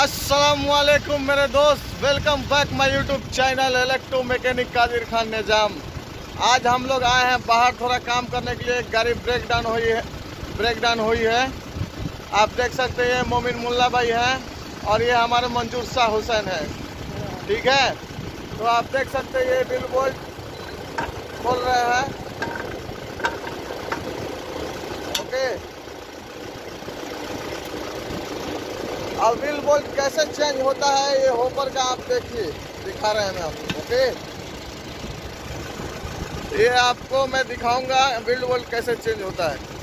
असलकुम मेरे दोस्त। Welcome back my YouTube channel electro mechanic Qadir Khan Nizam आज हम लोग आए हैं बाहर थोड़ा काम करने के लिए। गाड़ी ब्रेक डाउन हुई है। ब्रेक डाउन हुई है। आप देख सकते हैं, मोमिन मुल्ला भाई हैं और ये हमारे मंजूर शाह हुसैन है। ठीक है? तो आप देख सकते हैं, ये बिल बोल्ट खोल रहे हैं। ओके और व्हील बोल्ट कैसे चेंज होता है, ये होपर का आप देखिए, दिखा रहे हैं मैं आपको ओके? ये आपको मैं दिखाऊँगा व्हील बोल्ट कैसे चेंज होता है।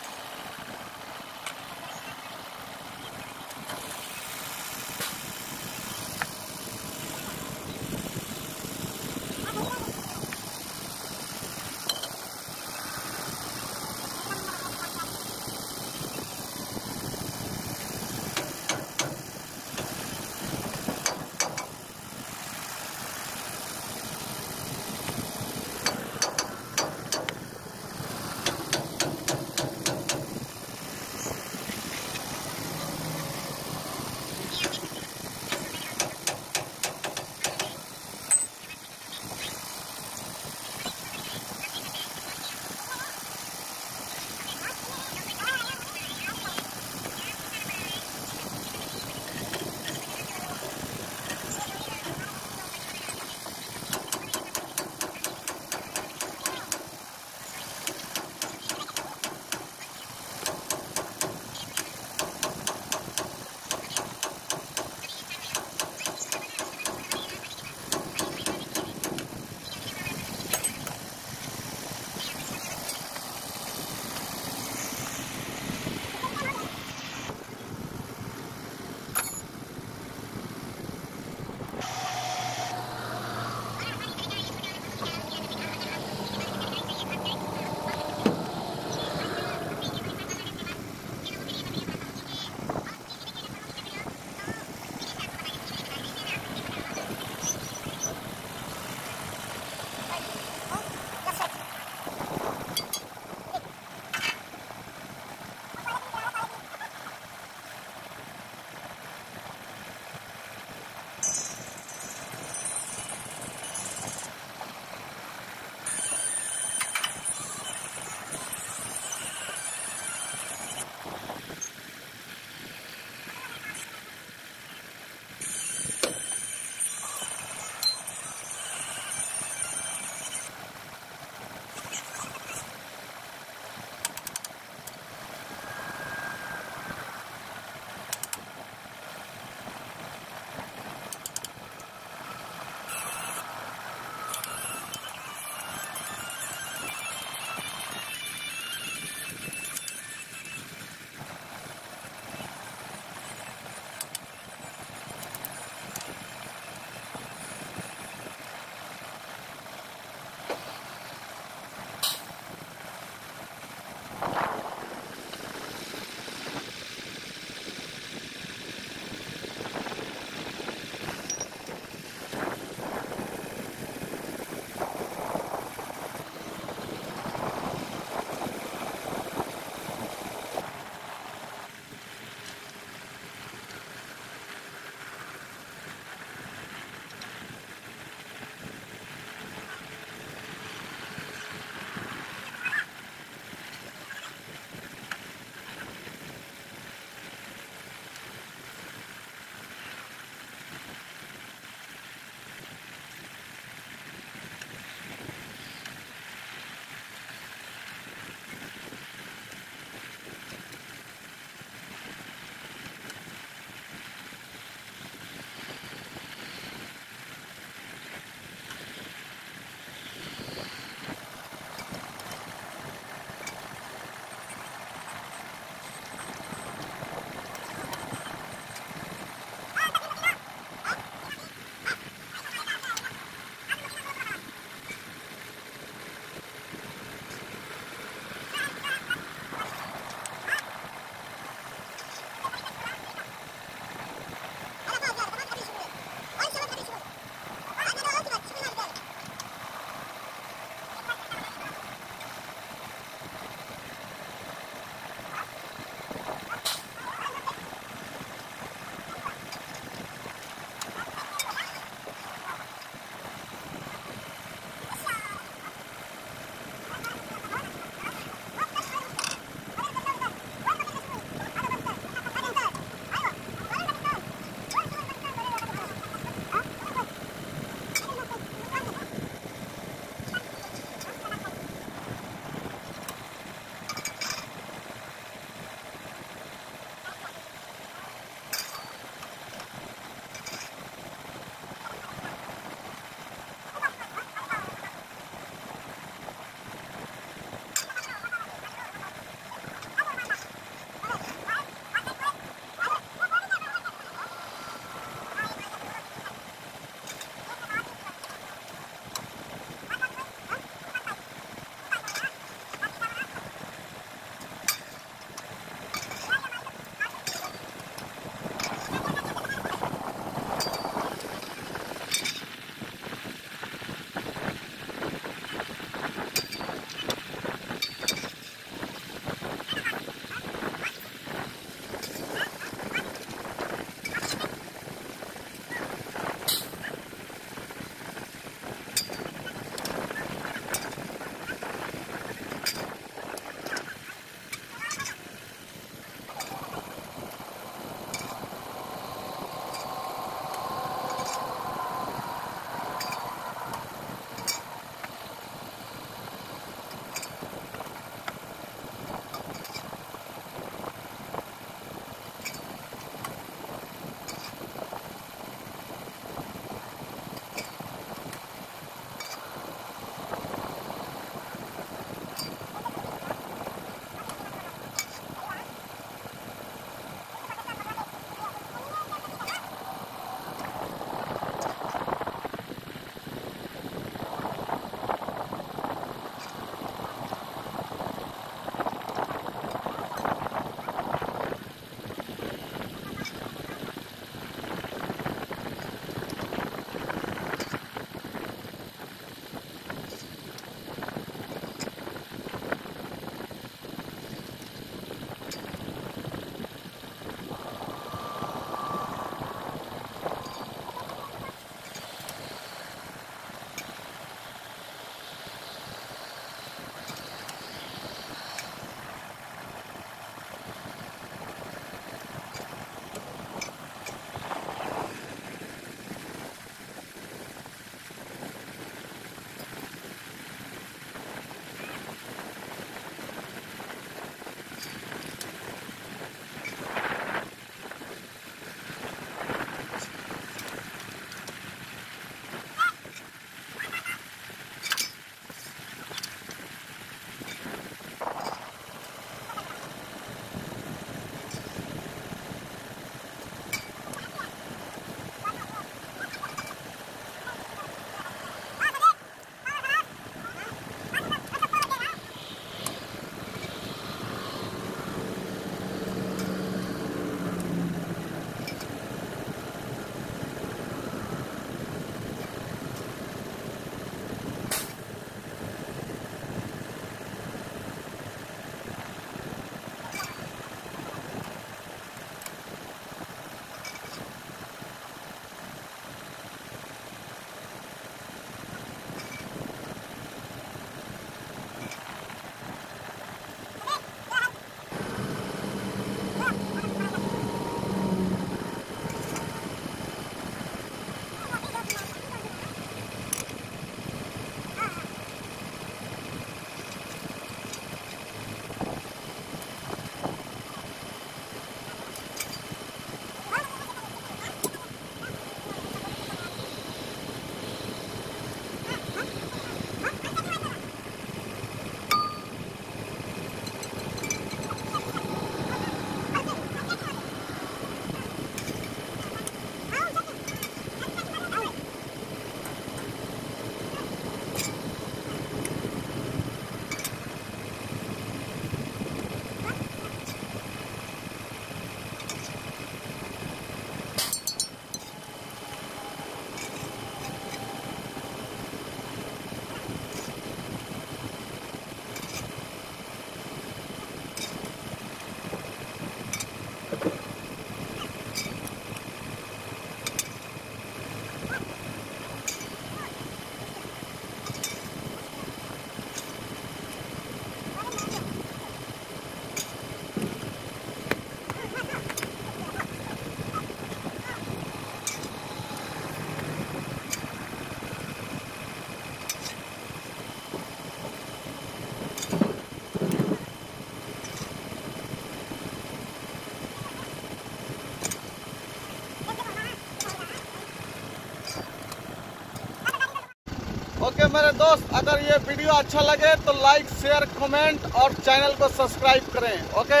ओके, मेरे दोस्त, अगर ये वीडियो अच्छा लगे तो लाइक शेयर कमेंट और चैनल को सब्सक्राइब करें, ओके?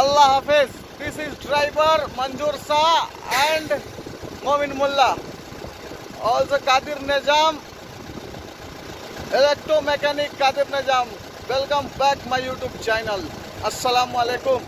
अल्लाह हाफिज। This is driver Manzoor Shah and Momin Mulla. Also Qadir Nizam electro mechanic Qadir Nizam. Welcome back my YouTube channel अस्सलाम वालेकुम